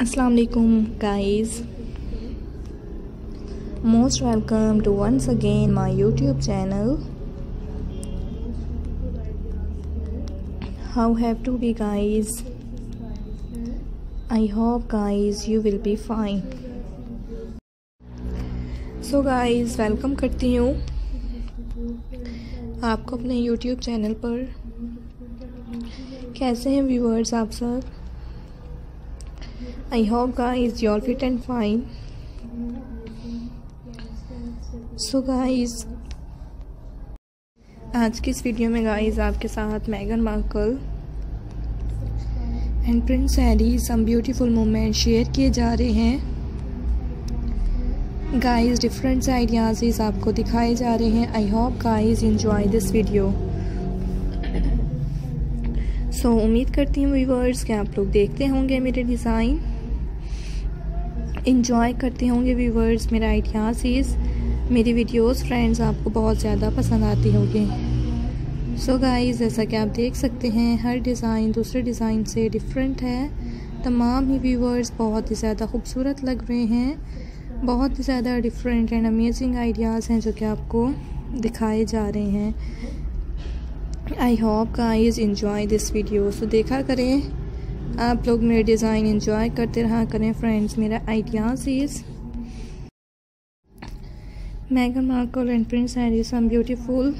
अस्सलाम वालेकुम most welcome to once again my YouTube channel how have to be guys I hope guys you will be fine so guys welcome करती हूँ आपको अपने YouTube channel पर। कैसे हैं व्यूअर्स आप सब? I hope guys you all fit and fine so guys आज की इस वीडियो में गाइस आपके साथ मैगन Markle and Prince Harry some beautiful moment share किए जा रहे हैं। गाइस डिफरेंट आइडियाज़ आपको दिखाए जा रहे हैं। I hope guys enjoy this video so so, उम्मीद करती हूँ व्यूवर्स कि आप लोग देखते होंगे मेरे डिज़ाइन इंजॉय करते होंगे व्यूवर्स मेरा आइडियाज़ मेरी वीडियोस फ्रेंड्स आपको बहुत ज़्यादा पसंद आती होगी। सो गाइस जैसा कि आप देख सकते हैं हर डिज़ाइन दूसरे डिज़ाइन से डिफरेंट है। तमाम ही व्यूवर्स बहुत ही ज़्यादा खूबसूरत लग रहे हैं। बहुत ही ज़्यादा डिफरेंट एंड अमेजिंग आइडियाज़ हैं जो कि आपको दिखाए जा रहे हैं। I hope guys enjoy this video so देखा करें, आप लोग मेरे डिज़ाइन इंजॉय करते रहा करें फ्रेंड्स मेरा ideas is मैगन Markle and Prince Harry some beautiful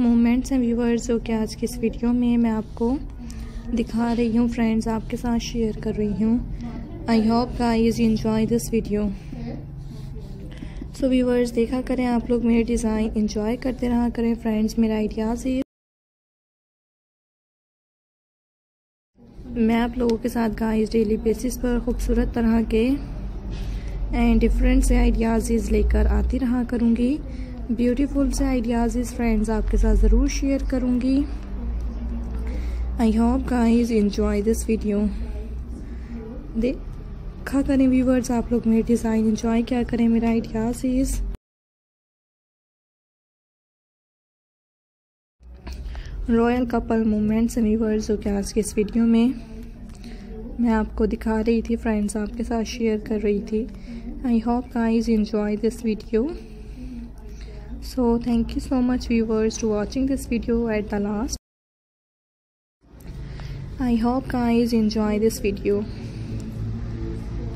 moments and viewers जो कि आज की इस वीडियो में मैं आपको दिखा रही हूँ फ्रेंड्स आपके साथ शेयर कर रही हूँ. I hope guys enjoy this video so viewers देखा करें आप लोग मेरे डिज़ाइन इंजॉय करते रहा करें। फ्रेंड्स मेरा आइडियाज़ ये। मैं आप लोगों के साथ गाइस डेली बेसिस पर खूबसूरत तरह के एंड डिफरेंट से आइडियाज़ लेकर आती रहा करूँगी। ब्यूटीफुल से आइडियाज़ फ्रेंड्स आपके साथ ज़रूर शेयर करूँगी। I hope guys enjoy this video देखा करें व्यूवर्स आप लोग मेरे डिज़ाइन इंजॉय क्या करें, मेरा ideas is royal couple moments viewers जो कि आज के इस वीडियो में मैं आपको दिखा रही थी फ्रेंड्स आपके साथ शेयर कर रही थी। I hope guys enjoy this video so thank you so much viewers to watching this video at the last I hope guys enjoy this video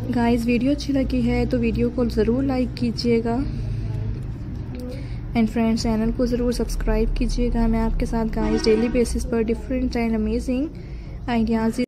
guys video अच्छी लगी है तो वीडियो को ज़रूर लाइक कीजिएगा। एंड फ्रेंड्स चैनल को ज़रूर subscribe कीजिएगा। मैं आपके साथ गाइस डेली बेसिस पर डिफरेंट एंड अमेजिंग आइडियाज़